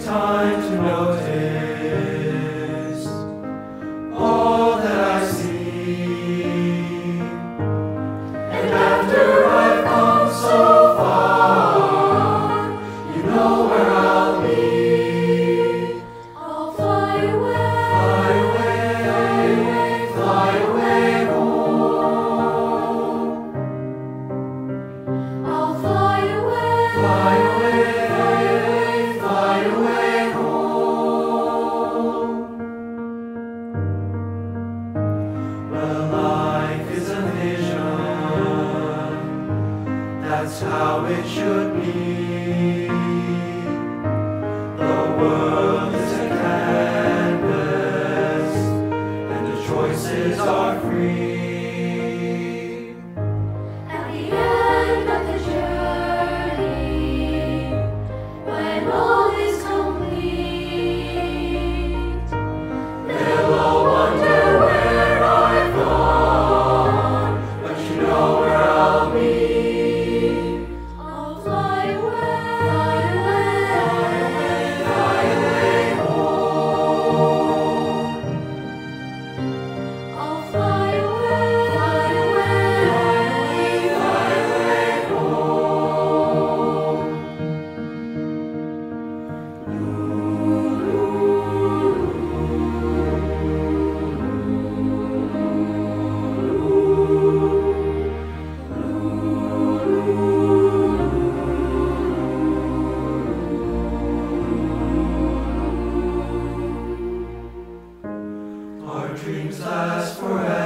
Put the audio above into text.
time to know How it should be. The world is a canvas, and the choices are free. At the end of the journey, when all dreams last forever.